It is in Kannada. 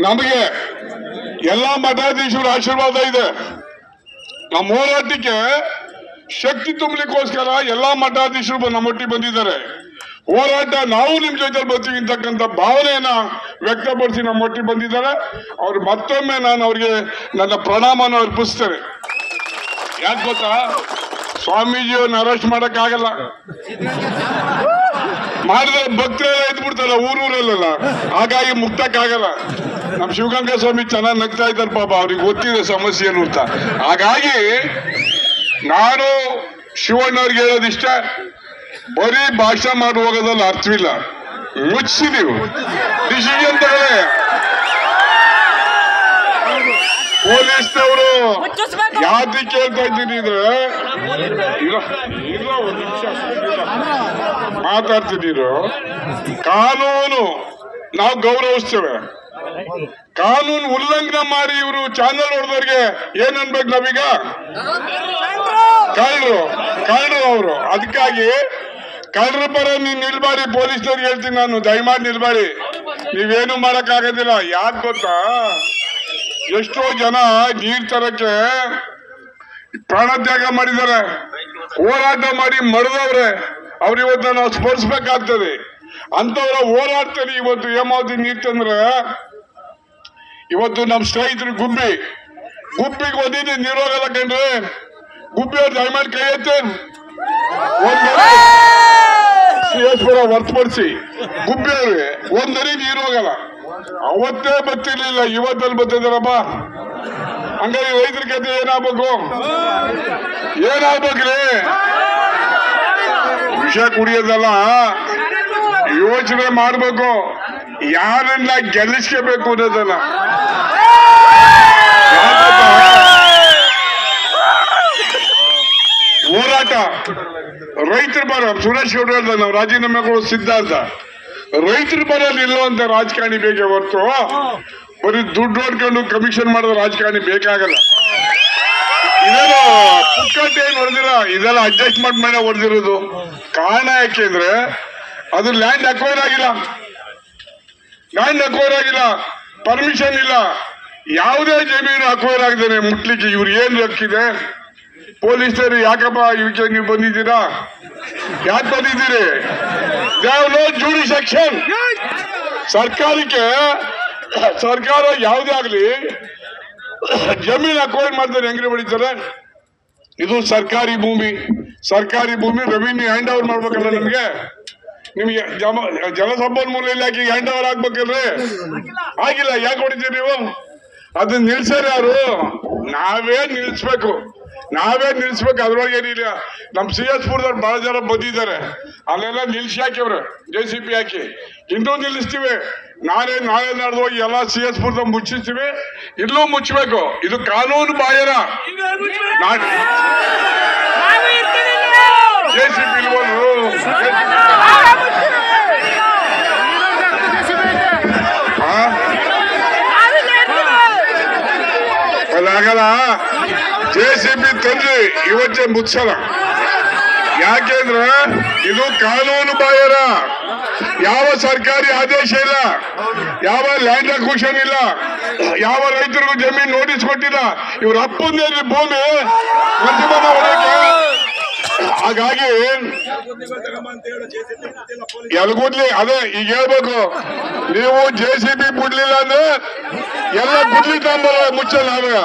ನಮಗೆ ಎಲ್ಲಾ ಮಠಾಧೀಶರ ಆಶೀರ್ವಾದ ಇದೆ. ನಮ್ಮ ಹೋರಾಟಕ್ಕೆ ಶಕ್ತಿ ತುಂಬಲಿಕ್ಕೋಸ್ಕರ ಎಲ್ಲಾ ಮಠಾಧೀಶರು ನಮ್ಮೊಟ್ಟಿಗೆ ಬಂದಿದ್ದಾರೆ. ಹೋರಾಟ ನಾವು ನಿಮ್ ಜೊತೆ ಬರ್ತೀವಿ ಅಂತಕ್ಕಂಥ ಭಾವನೆಯನ್ನ ವ್ಯಕ್ತಪಡಿಸಿ ನಮ್ಮೊಟ್ಟಿಗೆ ಬಂದಿದ್ದಾರೆ. ಅವ್ರು ಮತ್ತೊಮ್ಮೆ ನಾನು ಅವ್ರಿಗೆ ನನ್ನ ಪ್ರಣಾಮನ ಅರ್ಪಿಸ್ತೇನೆ. ಯಾಕೆ ಗೊತ್ತಾ? ಸ್ವಾಮೀಜಿಯವ್ರನ್ನ ಅರೆಸ್ಟ್ ಮಾಡಕ್ ಆಗಲ್ಲ ಮಾಡಿದ್ರೆ ಭಕ್ತರೆಲ್ಲ ಎದ್ದು ಬಿಡ್ತಾರ ಊರೂರಲ್ಲ ಹಾಗಾಗಿ ಮುಕ್ತಕ್ಕಾಗಲ್ಲ ನಮ್ ಶಿವಗಂಗಾ ಸ್ವಾಮಿ ಚೆನ್ನಾಗಿ ನಗ್ತಾ ಇದ್ದಾರೆ ಪಾಪ ಅವ್ರಿಗೆ ಗೊತ್ತಿದೆ ಸಮಸ್ಯೆ ಏನು ಅಂತ. ಹಾಗಾಗಿ ನಾನು ಶಿವಣ್ಣವ್ರಿಗೆ ಹೇಳೋದಿಷ್ಟ ಬರೀ ಭಾಷಣ ಮಾಡಿ ಹೋಗೋದ್ರಲ್ಲಿ ಅರ್ಥವಿಲ್ಲ. ಮುಚ್ಚಿ ನೀವು ಡಿಸಿಷನ್ ತಗೊಳ್ಳಿ. ಪೊಲೀಸ್ನವರು ಯಾತಿ ಕೇಳ್ತಾ ಇದ್ದೀನಿ ಇದ್ರೆ ಮಾತಾಡ್ತಿದ್ದೀರು ಕಾನೂನು ನಾವು ಗೌರವಿಸ್ತೇವೆ. ಕಾನೂನು ಉಲ್ಲಂಘನೆ ಮಾಡಿ ಇವರು ಚಾನಲ್ ಹೊಡೆದವ್ರಿಗೆ ಏನ್ ಅನ್ಬೇಕು ನಾವೀಗ? ಕಳ್ಳರು ಕಳ್ಳರು ಅವರು. ಅದಕ್ಕಾಗಿ ಕಳ್ಳರ ಪರ ನೀನ್ ನಿಲ್ಬಾರಿ, ಪೊಲೀಸ್ನವ್ರಿಗೆ ಹೇಳ್ತೀನಿ ನಾನು. ದಯಮಾಡಿ ನಿಲ್ಬಾರಿ. ನೀವೇನು ಮಾಡಕ್ ಆಗೋದಿಲ್ಲ ಯಾಕೆ ಗೊತ್ತಾ? ಎಷ್ಟೋ ಜನ ನೀರ್ ತರಕ್ಕೆ ಪ್ರಾಣತ್ಯಾಗ ಮಾಡಿದ್ದಾರೆ. ಹೋರಾಟ ಮಾಡಿ ಮರದವ್ರೆ. ಅವ್ರ ಇವತ್ತು ನಾವು ಸ್ಮರಿಸ್ಬೇಕಾಗ್ತದೆ ಅಂತವ್ರ ಹೋರಾಡ್ತಾರೆ ಇವತ್ತು ಏಮಾವತಿ ನೀರ್ ತಂದ್ರೆ. ಇವತ್ತು ನಮ್ಮ ಸ್ನೇಹಿತರು ಗುಬ್ಬಿ. ಗುಬ್ಬಿಗೆ ಒಂದಿನ ನೀರೋಗಲ್ಲ ಕಣ್ರಿ. ಗುಬ್ಬಿ ಅವ್ರು ದಯಮಾಡಿ ಕೈ ಎತ್ತೆ ಹೊರತುಪಡಿಸಿ ಗುಬ್ಬಿ ಅವ್ರಿಗೆ ಒಂದರಿ ನೀರು ಅವತ್ತೇ ಬರ್ತಿರ್ಲಿಲ್ಲ, ಇವತ್ತಲ್ಲಿ ಬರ್ತಿದಾರಪ್ಪ ಹಂಗಾಗಿ ರೈತರ ಕತೆ ಏನಾಗ್ಬೇಕು? ಏನಾಗ್ಬೇಕ್ರಿ? ವಿಷ ಕುಡಿಯೋದಲ್ಲ. ಯೋಚನೆ ಮಾಡ್ಬೇಕು. ಯಾರನ್ನ ಗೆಲ್ಲಿಸ್ಕೋಬೇಕು ಅನ್ನೋದನ್ನ ಯಾಕ್ ಗೊತ್ತಾ? ಹೋರಾಟ ಪರ ಸುರೇಶ್ ಗೌಡ ಹೇಳ್ದ ನಾವು ರಾಜೀನಾಮೆಗಳು ಸಿದ್ಧ ಅಂತ ರೈತರ ಅಂತ ನಿಲ್ಲುವಂತ ರಾಜಕಾರಣಿ ಬೇಕೇ ಹೊರತು. ಬರೀ ದುಡ್ಡು ಹೊಡ್ಕೊಂಡು ಕಮಿಷನ್ ಮಾಡೋದು ರಾಜಕಾರಣಿ ಬೇಕಾಗಲ್ಲ. ಇದೆಲ್ಲ ಪುಕ್ಕಟ್ಟೆ ಏನು ಇದೆಲ್ಲ ಅಡ್ಜಸ್ಟ್ಮೆಂಟ್ ಮೇಲೆ ಹೊಡೆದಿರೋದು. ಕಾರಣ ಯಾಕೆಂದ್ರೆ ಅದು ಲ್ಯಾಂಡ್ ಅಕ್ವೈರ್ ಆಗಿಲ್ಲ. ಲ್ಯಾಂಡ್ ಅಕ್ವೈರ್ ಆಗಿಲ್ಲ. ಪರ್ಮಿಷನ್ ಇಲ್ಲ. ಯಾವುದೇ ಜಮೀನು ಅಕ್ವೈರ್ ಆಗಿದ್ದಾನೆ ಮುಟ್ಲಿಕ್ಕೆ ಇವ್ರು ಏನ್ ಹಕ್ಕಿದೆ ಪೊಲೀಸರು ಯಾಕಪ್ಪ ಇವಕ್ಕೆ ನೀವು ಬಂದಿದ್ದೀರಾ? ಯಾಕೆ ಬಂದಿದ್ದೀರಿ? ನೋ ಜೂಡಿ ಸೆಕ್ಷನ್ ಸರ್ಕಾರಕ್ಕೆ, ಸರ್ಕಾರ ಯಾವುದೇ ಆಗಲಿ ಜಮೀನು ಅಕೌಂಟ್ ಮಾಡ್ತಾರೆ, ಹೆಂಗ್ರಿ ಹೊಡಿತಾರೆ ಇದು ಸರ್ಕಾರಿ ಭೂಮಿ. ಸರ್ಕಾರಿ ಭೂಮಿ ರೆವಿನ್ಯೂ ಹ್ಯಾಂಡ್ ಓವರ್ ಮಾಡ್ಬೇಕಲ್ಲ ನಿಮ್ಗೆ? ನಿಮ್ಗೆ ಜಲಸಂಪನ್ಮೂಲ ಇಲಾಖೆಗೆ ಹ್ಯಾಂಡ್ ಓವರ್ ಆಗ್ಬೇಕಲ್ರಿ? ಆಗಿಲ್ಲ, ಯಾಕೆ ಹೊಡಿತೀರಿ ನೀವು? ಅದನ್ನ ನಿಲ್ಸರ್ ಯಾರು? ನಾವೇ ನಿಲ್ಸ್ಬೇಕು. ನಾವೇ ನಿಲ್ಸ್ಬೇಕು ಅದ್ರೊಳಗೆ ಏನಿಲ್ಲ. ನಮ್ ಸಿ ಎಸ್ ಪುರದವ್ರು ಬಹಳ ಜನ ಬಂದಿದ್ದಾರೆ. ಅಲ್ಲೆಲ್ಲ ನಿಲ್ಸಿ ಹಾಕಿವ್ರೆ ಜೆ ಸಿ ಪಿ ಹಾಕಿ. ಇನ್ನೂ ನಿಲ್ಲಿಸ್ತೀವಿ. ನಾಳೆ ನಾಳೆ ನಡೆದು ಹೋಗಿ ಎಲ್ಲ ಸಿ ಎಸ್ ಪುರದ ಮುಚ್ಚಿಸ್ತೀವಿ. ಇಲ್ಲೂ ಮುಚ್ಚಬೇಕು ಇದು ಕಾನೂನು ಬಾಹಿರ. ಜೆ ಸಿ ಪಿ ಇಲ್ವಲ್ರು ಜೆ ಸಿ ತಂದ್ರಿ ಇವತ್ತೇ ಮುಚ್ಚಲ್ಲ ಯಾಕೆಂದ್ರೆ ಇದು ಕಾನೂನು ಬಾಹಿರ. ಯಾವ ಸರ್ಕಾರಿ ಆದೇಶ ಇಲ್ಲ. ಯಾವ ಲ್ಯಾಂಡ್ ಅಕ್ವಿಷನ್ ಇಲ್ಲ. ಯಾವ ರೈತರಿಗೂ ಜಮೀನು ನೋಟಿಸ್ ಕೊಟ್ಟಿಲ್ಲ. ಇವ್ರ ಅಪ್ಪಂದೇ ಭೂಮಿ ಹಾಗಾಗಿ ಎಲ್ಗುಡ್ಲಿ ಅದೇ ಈಗ ಹೇಳ್ಬೇಕು. ನೀವು ಜೆ ಸಿ ಬಿ ಬಿಡ್ಲಿಲ್ಲ ಅಂದ್ರೆ ಎಲ್ಲ ಗುಡ್ಲಿ ತಂಬಲ್ಲ ಮುಚ್ಚಲ್ಲ ಏ!